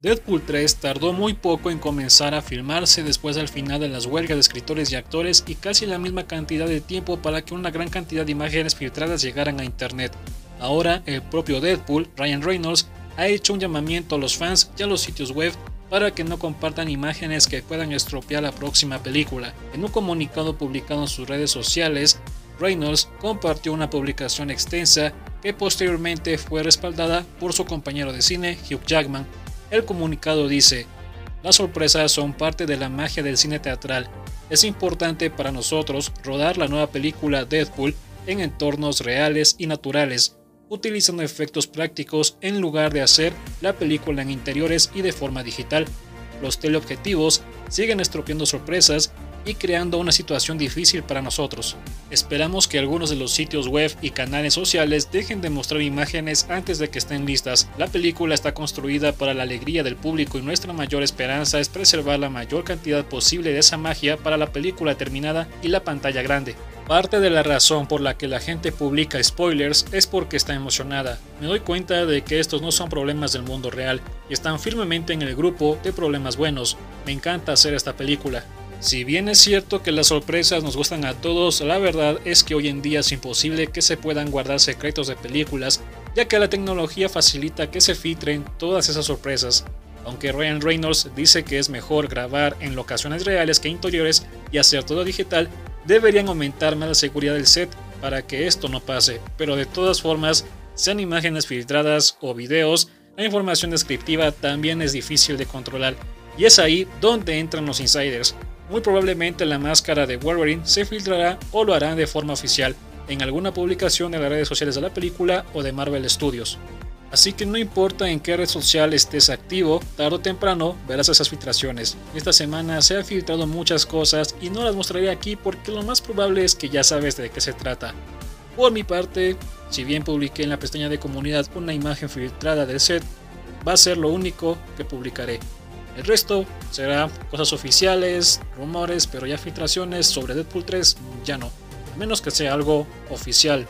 Deadpool 3 tardó muy poco en comenzar a filmarse después del final de las huelgas de escritores y actores y casi la misma cantidad de tiempo para que una gran cantidad de imágenes filtradas llegaran a internet. Ahora, el propio Deadpool, Ryan Reynolds, ha hecho un llamamiento a los fans y a los sitios web para que no compartan imágenes que puedan estropear la próxima película. En un comunicado publicado en sus redes sociales, Reynolds compartió una publicación extensa que posteriormente fue respaldada por su compañero de cine Hugh Jackman, el comunicado dice, las sorpresas son parte de la magia del cine teatral. Es importante para nosotros rodar la nueva película Deadpool en entornos reales y naturales, utilizando efectos prácticos en lugar de hacer la película en interiores y de forma digital. Los teleobjetivos siguen estropeando sorpresas y creando una situación difícil para nosotros. Esperamos que algunos de los sitios web y canales sociales dejen de mostrar imágenes antes de que estén listas. La película está construida para la alegría del público y nuestra mayor esperanza es preservar la mayor cantidad posible de esa magia para la película terminada y la pantalla grande. Parte de la razón por la que la gente publica spoilers es porque está emocionada. Me doy cuenta de que estos no son problemas del mundo real y están firmemente en el grupo de problemas buenos. Me encanta hacer esta película. Si bien es cierto que las sorpresas nos gustan a todos, la verdad es que hoy en día es imposible que se puedan guardar secretos de películas, ya que la tecnología facilita que se filtren todas esas sorpresas. Aunque Ryan Reynolds dice que es mejor grabar en locaciones reales que interiores y hacer todo digital, deberían aumentar más la seguridad del set para que esto no pase, pero de todas formas, sean imágenes filtradas o videos, la información descriptiva también es difícil de controlar, y es ahí donde entran los insiders, muy probablemente la máscara de Wolverine se filtrará o lo harán de forma oficial en alguna publicación en las redes sociales de la película o de Marvel Studios. Así que no importa en qué red social estés activo, tarde o temprano verás esas filtraciones. Esta semana se han filtrado muchas cosas y no las mostraré aquí porque lo más probable es que ya sabes de qué se trata. Por mi parte, si bien publiqué en la pestaña de comunidad una imagen filtrada del set, va a ser lo único que publicaré. El resto será cosas oficiales, rumores, pero ya filtraciones sobre Deadpool 3 ya no. A menos que sea algo oficial